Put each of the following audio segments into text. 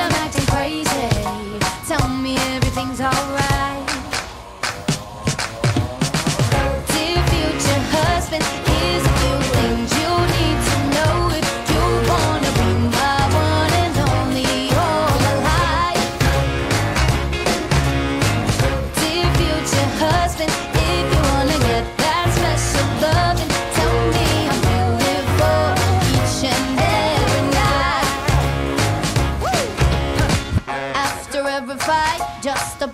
I'm acting crazy. Tell me everything's alright.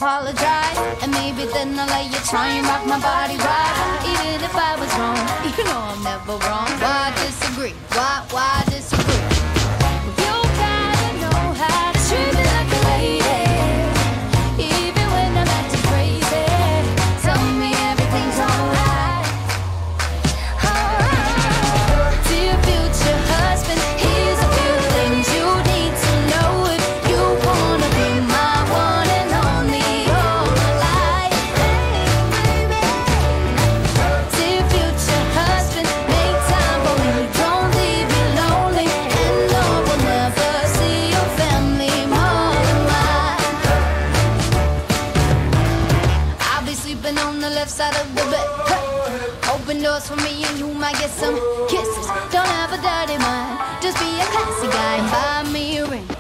apologize. And maybe then I'll let you try and rock my body right. Even if I was wrong, you know I'm never wrong. Why disagree? Why, why? Doors for me and you might get some kisses. Don't have a dirty mind, just be a classy guy and buy me a ring.